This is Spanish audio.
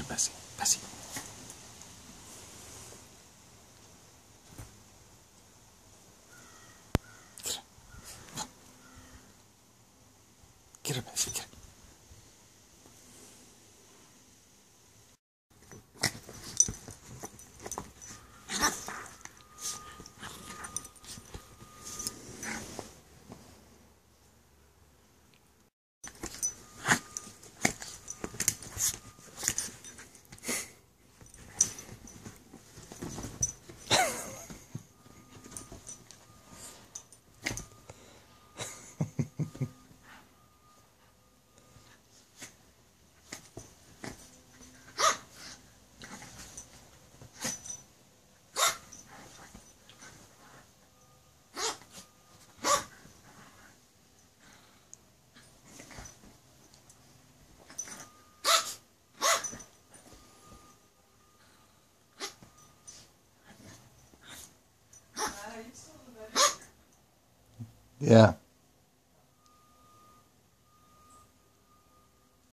pase, pase. Quiero pase, quiero. Yeah.